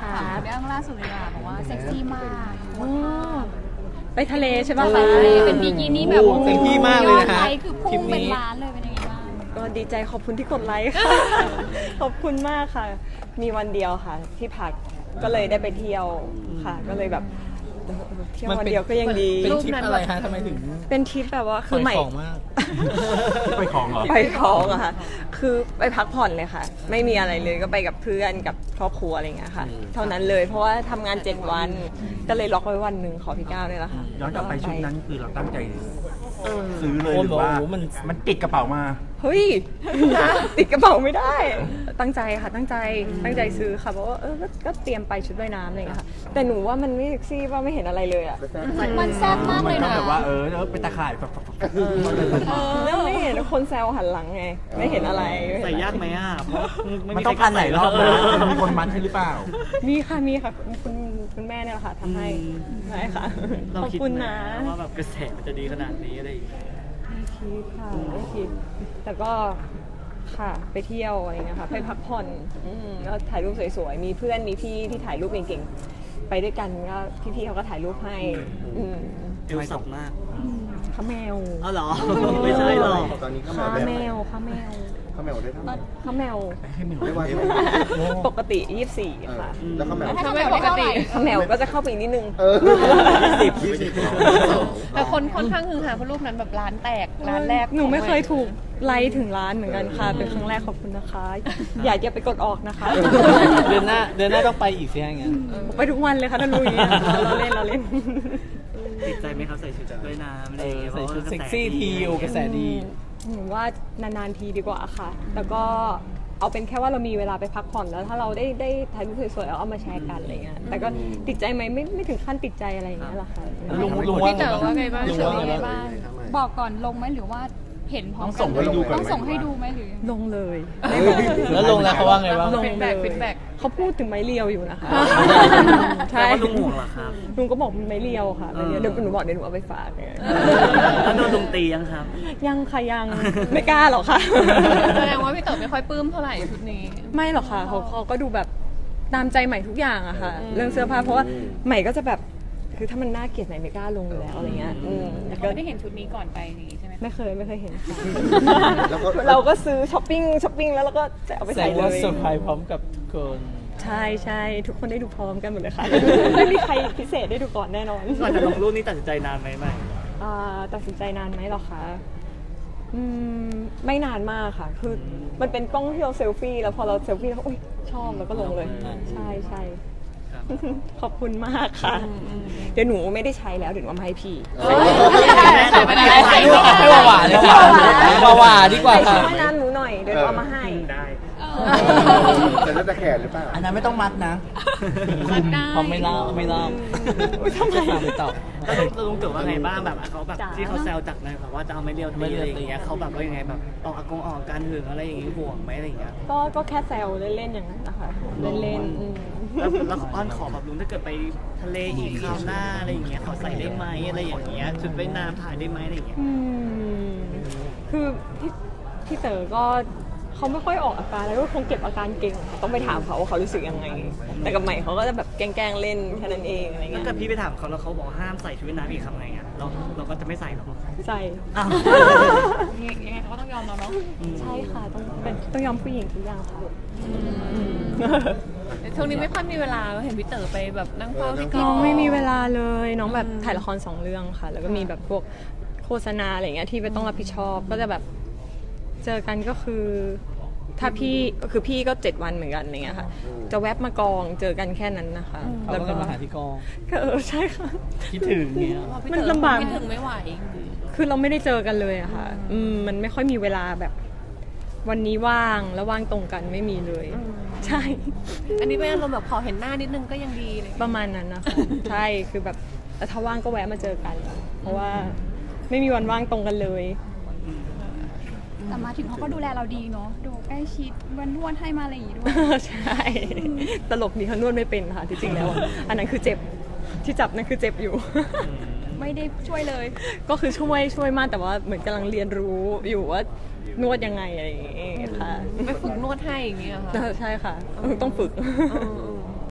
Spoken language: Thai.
ค่ะเรื่องล่าสุดเลยอะบอกว่าเซ็กซี่มากโพสต์ภาพไปทะเลใช่ป่ะใช่คะเป็นบิกินี่แบบโอ้โหเต็มที่มากเลยนะฮะอดไลค์คือพุ่คลิงปเป็นนี้ล้านเลยเป็นยังไงบ้างก็ดีใจขอบคุณที่กดไลค์ค่ะขอบคุณมากค่ะ มีวันเดียวค่ะ ที่พักก็เลยได้ไปเที่ยวค่ะ ก็เลยแบบ เออเที่ยววันเดียวก็ยังดี เป็นทริปอะไรฮะทำไมถึง เป็นทริปแบบว่าปคืล่ออยใหม่ของมากไปของเหรอไปท้องอะค่ะคือไปพักผ่อนเลยค่ะ ไม่มีอะไรเลยก็ไปกับเพื่อนกับครอบครัวอะไรอย่างเงี้ยค่ะ เท่านั้นเลยเพราะว่าทำงานเจ็ดวันก็เลยล็อกไว้วันหนึ่งขอพี่ก้าวเนี่ยแหละค่ะย้อนกลับไปชุดนั้นคือเราตั้งใจ ซื้อเลยโอ้หโหรือว่ามันมันติดกระเป๋ามาเฮ้ยติดกระเป๋าไม่ได้ ตั้งใจค่ะตั้งใจตั้งใจซื้อค่ะเพราะว่าเออก็ก็เตรียมไปชุดว่ายน้ำอะไรอย่างเงี้ยค่ะ แต่หนูว่ามันไม่เซ็กซี่ว่าไม่เห็นอะไรเลยอะมันแซ่บมากมัเลยต้องนะแบบว่าเออเออเป็นตาข่ายแบบแล้วไม่เห็นคนแซวหันหลังไงไม่เห็นอะไรไม่เห็นใส่อะไรยากไหมอะเพราะไมันต้องพันหลายรอบเนะมีคนมัดให้หรือเปล่ามีค่ะมีค่ะคุณ คุณแม่เนี่ยแหละค่ะทำให้อืม ใช่ค่ะเราขอบคิดคุณไหมนะว่าแบบกระแสมันจะดีขนาดนี้อะไรอย่างเงี้ยไม่คิดค่ะไม่คิด แต่ก็ค่ะไปเที่ยวอะไรเงี้ยค่ะไปพักผ่อนอืมก็ถ่ายรูปสวยๆมีเพื่อนมีพี่ที่ถ่ายรูปเก่งๆไปด้วยกันก็พี่ๆเขาก็ถ่ายรูปให้อืม เอวสับมาก ข้าแมวเอาเหรอ ไม่ใช่หรอกตอนนี้ก็ข้าแบบแมวข้าแมวเขาแมวได้เท่าไหร่ข้าแมวให้มันได้ว่าปกติ24ค่ะแล้วเขาแมว ถ้าไม่ปกติ ข้าแมวก็จะเข้าไปอีกนิดนึง เออสิบยี่สิบแต่คนค่อนข้างฮือฮาเพราะรูปนั้นแบบร้านแตกร้านแรกหนูไม่เคยถูกไล่ถึงร้านเหมือนกันค่ะ เป็นครั้งแรกขอบคุณนะคะ อยากจะไปกดออกนะคะ เดือนหน้าเดือนหน้าต้องไปอีกสิฮะอย่างเงี้ยไปทุกวันเลยค่ะถ้ารู้อย่างเงี้ยเราเล่นเราเล่น ติดใจไหมครับใส่ชุดว่ายน้ำอะไรเออย่างอเงี้ยใส่ชุดพราะว่าเซ็กซี่ทีโอกระแสดีหนูว่านานๆทีดีกว่าค่ะ แล้วก็เอาเป็นแค่ว่าเรามีเวลาไปพักผ่อนแล้ว ถ้าเราได้ได้ถ่ายรูปสวยๆแล้วเอามาแชร์กันอะไรเงี้ย แต่ก็ติดใจไหมไม่ไม่ถึงขั้นติดใจอะไรอย่างเงี้ยหรอกค่ะลุงลุงว่าพี่เต๋อว่าไงบ้างลุงว่าไงบ้างบอกก่อนลงไหมหรือว่า เห็นพร้อมต้องส่งให้ดูก่อนต้องส่งให้ดูไหมหรือลงเลยแล้วลงแล้วเขาว่าไงบ้าง ลงเลย feedback feedback เขาพูดถึงไม้เรียวอยู่นะคะ ใช่ว่าลุงห่วงเหรอครับ ลุงก็บอกมันไม้เรียวค่ะไม้เรียวเดี๋ยวหนูบอกเดี๋ยวหนูเอาไปฝากเนี่ย แล้วโดนลุงตียังครับ ยังค่ะยังไม่กล้าหรอกค่ะ แสดงว่าพี่เต๋อไม่ค่อยปลื้มเท่าไหร่ชุดนี้ ไม่หรอกค่ะเขาเขาก็ดูแบบตามใจใหม่ทุกอย่างอะค่ะ เรื่องเสื้อผ้าเพราะว่าใหม่ก็จะแบบคือถ้ามันน่าเกลียดใหม่ไม่กล้าลงอยู่แล้วอะไรเงี้ยอืมแต่เขาไม่ได้เห็นชุดนี้ก่อนไปอย่างงี้ใช่ ไหมคะไม่เคยไม่เคยเห็นค่ะแล้วก็ เราก็ซื้อช้อปปิ้งช้อปปิ้งแล้วเราก็จะเอาไปใส่เลย แสดงว่าย เซอร์ไพรส์พร้อมกับทุกคน ใช่ใช่ทุกคนได้ดูพร้อมกันหมดเลยค่ะ ไม่มีใครพิเศษได้ดูก่อนแน่นอนก่อนจะลงรูปนี้ตัดสินใจนานไหมไม่ อ่าตัดสินใจนานไหมหรอคะอืมไม่นานมากค่ะ คือมันเป็นกล้องที่เราเซลฟี่แล้วพอเราเซลฟี่แล้วอุ้ยชอบแล้วก็ลงเลย ใช่ใช่ครับ ขอบคุณมากค่ะ เดี๋ยวหนูไม่ได้ใช้แล้วเดี๋ยวหนูเอามาให้พี่ไม่ได้ให้วาหวาดีกว่าให้วาหวาดีกว่าใส่ค่ะชุดว่ายน้ำหนูหน่อยเดี๋ยวหนูเอามาให้ได้แต่น่าจะแขนหรือเปล่าอันนั้นไม่ต้องมัดนะมัดได้เพราะไม่เล่าไม่เล่าทำไมจะฟังไปต่อแล้วลุงเต๋อว่าไงบ้างแบบเขาแบบจ๋าที่เขาแซวจากในแบบว่าจะเอาไม่เรียวตีอะไรอย่างเงี้ยเขาแบบว่ายังไงแบบออกอากงออกการหึงอะไรอย่างงี้ห่วงไหมอะไรอย่างเงี้ยก็ก็แค่แซวเล่นๆอย่างนั้นนะคะเล่นๆอืม แล้วแล้วอ้อนขอแบบลุงถ้าเกิดไปทะเลอีกคราวหน้าอะไรอย่างเงี้ยขอใส่ได้ไหมอะไรอย่างเงี้ยชุดว่ายน้ำถ่ายได้ไหมอะไรอย่างเงี้ย อืม คือพี่พี่เต๋อก็ เขาไม่ค่อยออกอาการแล้วก็คงเก็บอาการเก่งค่ะต้องไปถามเขาว่าเขารู้สึกยังไง แต่กับใหม่เขาก็จะแบบแกล้งๆเล่นแค่นั้นเองอะไรถ้าเงี้ยเกิดพี่ไปถามเขาแล้วเขาบอกห้ามใส่ชุดว่ายน้ำอีกทำไงอะเราเราก็จะไม่ใส่หรอกใช่อ้าวยังไงเขาก็ต้องยอมเราเนาะใช่ค่ะต้องเป็นต้องยอมผู้หญิงทุกอย่างค่ะ แต่ช่วงนี้ไม่ค่อยมีเวลาเห็นพี่เต๋อไปแบบนั่งเฝ้าที่กน้ออง งไม่มีเวลาเลยน้องแบบถ่ายละครสองเรื่องค่ะ แล้วก็มีแบบพวกโฆษณาอะไรเงี้ยที่ไปต้องรับผิดชอบก็จะแบบเจอกันก็คือ ถ้าพี่ก็คือพี่ก็เจ็ดวันเหมือนกันอะไรเงี้ยค่ะ จะแวบมากองเจอกันแค่นั้นนะคะเขาแล้วก็ก็มาหาที่กองก็เออใช่ค่ะ คิดถึงเงี้ยเพราะพี่มันเต๋อลำบากคิดถึงไม่ไหว คือเราไม่ได้เจอกันเลยอะค่ะ อืมมันไม่ค่อยมีเวลาแบบ วันนี้ว่างแล้วว่างตรงกันไม่มีเลย ใช่ อันนี้เป็นอารมณ์แบบขอเห็นหน้านิดนึงก็ยังดีเลย ประมาณนั้นนะคะ ใช่คือแบบแต่ถ้าว่างก็แวะมาเจอกัน เพราะว่าไม่มีวันว่างตรงกันเลย แต่มาถึงเขาก็ดูแลเราดีเนาะดูใกล้ชิดวันนวดให้มาอะไรอย่างงี้ด้วย ใช่ตลกดีเขานวดไม่เป็นค่ะที่จริงแล้วอะอันนั้นคือเจ็บที่จับนั่นคือเจ็บอยู่ ไม่ได้ช่วยเลย ก็คือช่วยช่วยมากแต่ว่าเหมือนกำลังเรียนรู้อยู่ว่านวดยังไงอะไรอย่างเงี้ยค่ะไปฝึกนวดให้อย่างเงี้ยค่ะ ใช่ค่ะ ต้องฝึก เออ